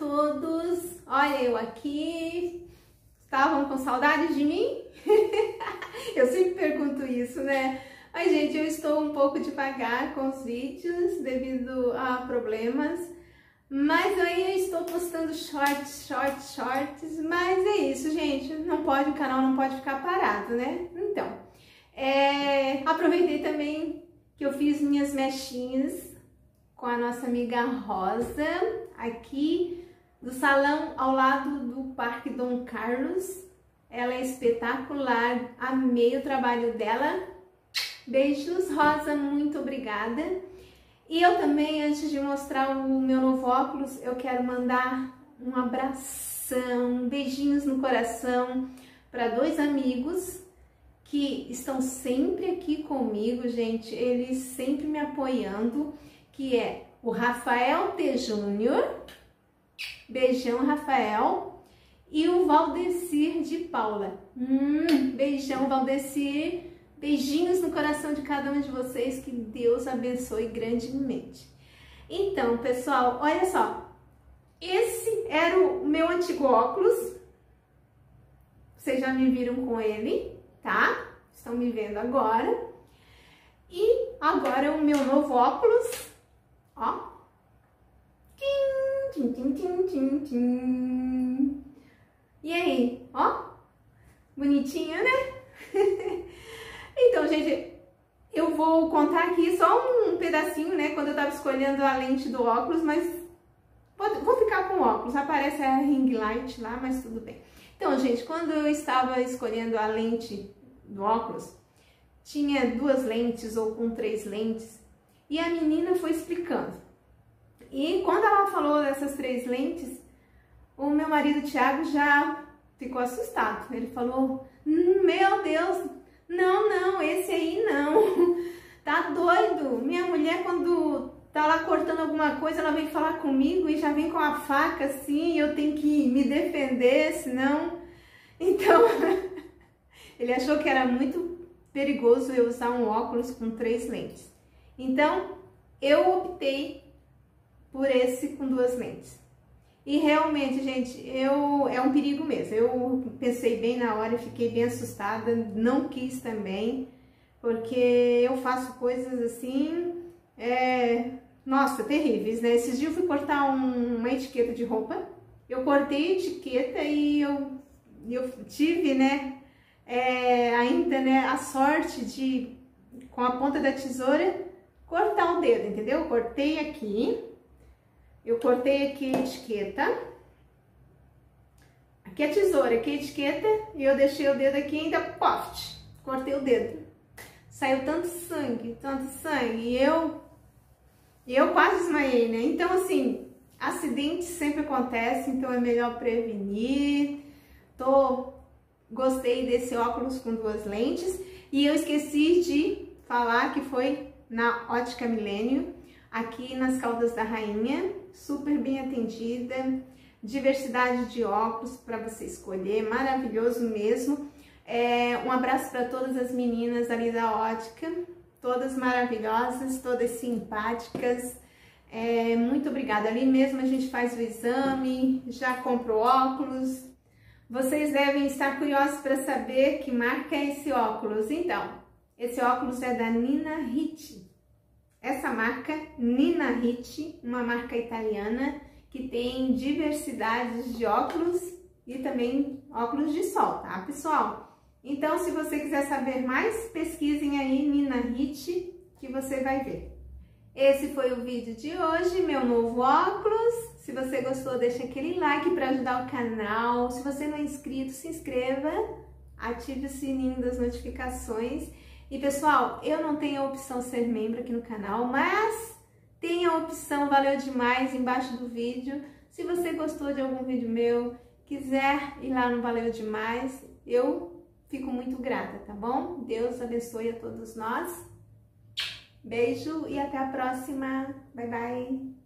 todos! Olha eu aqui. Estavam com saudade de mim? eu sempre pergunto isso, né? Ai, gente, eu estou um pouco devagar com os vídeos devido a problemas. Mas aí eu estou postando shorts, shorts, shorts. Mas é isso, gente. Não pode, o canal não pode ficar parado, né? Então, é, aproveitei também que eu fiz minhas mechinhas com a nossa amiga Rosa, aqui do salão ao lado do Parque Dom Carlos. Ela é espetacular, amei o trabalho dela. Beijos, Rosa, muito obrigada. E eu também, antes de mostrar o meu novo óculos, eu quero mandar um abração, beijinhos no coração para dois amigos que estão sempre aqui comigo, gente, eles sempre me apoiando que é o Rafael T. Júnior, beijão Rafael, e o Valdecir de Paula. Hum, beijão Valdecir, beijinhos no coração de cada um de vocês, que Deus abençoe grandemente. Então, pessoal, olha só, esse era o meu antigo óculos, vocês já me viram com ele, tá? Estão me vendo agora. E agora o meu novo óculos, Ó. Tim, tim, tim, tim, tim. E aí, ó? Bonitinho, né? então, gente, eu vou contar aqui só um pedacinho, né? Quando eu tava escolhendo a lente do óculos, mas vou, ficar com o óculos. Aparece a ring light lá, mas tudo bem. Então, gente, quando eu estava escolhendo a lente do óculos, tinha duas lentes ou com três lentes e a menina foi explicando. E quando ela falou dessas três lentes, o meu marido Tiago já ficou assustado. Ele falou: Meu Deus, não, não, esse aí não. Tá doido? Minha mulher, quando tá lá cortando alguma coisa, ela vem falar comigo e já vem com a faca assim, eu tenho que me defender, senão. Então, ele achou que era muito perigoso eu usar um óculos com três lentes. Então, eu optei por esse com duas lentes. E realmente, gente, eu é um perigo mesmo. Eu pensei bem na hora, fiquei bem assustada, não quis também, porque eu faço coisas assim, é, nossa, terríveis, né? Esses dias eu fui cortar um, uma etiqueta de roupa, eu cortei a etiqueta e eu, eu tive, né, é, ainda, né, a sorte de, com a ponta da tesoura, cortar o dedo, entendeu? Cortei aqui, eu cortei aqui a etiqueta, aqui a tesoura, aqui a etiqueta, e eu deixei o dedo aqui ainda, poft, cortei o dedo. Saiu tanto sangue, tanto sangue, e eu, eu quase desmaiei, né? Então, assim, acidentes sempre acontecem, então é melhor prevenir. Tô, gostei desse óculos com duas lentes, e eu esqueci de falar que foi na Ótica Milênio, aqui nas Caldas da Rainha, super bem atendida, diversidade de óculos para você escolher, maravilhoso mesmo. É, um abraço para todas as meninas ali da Ótica, todas maravilhosas, todas simpáticas. É, muito obrigada. Ali mesmo a gente faz o exame, já compro óculos. Vocês devem estar curiosos para saber que marca é esse óculos. Então, esse óculos é da Nina Ricci. Essa marca, Nina Ricci, uma marca italiana que tem diversidades de óculos e também óculos de sol, tá, pessoal? Então, se você quiser saber mais, pesquisem aí Nina Ricci, que você vai ver. Esse foi o vídeo de hoje, meu novo óculos. Se você gostou, deixa aquele like para ajudar o canal. Se você não é inscrito, se inscreva, ative o sininho das notificações e pessoal, eu não tenho a opção ser membro aqui no canal, mas tem a opção Valeu Demais embaixo do vídeo. Se você gostou de algum vídeo meu, quiser ir lá no Valeu Demais, eu fico muito grata, tá bom? Deus abençoe a todos nós. Beijo e até a próxima. Bye, bye.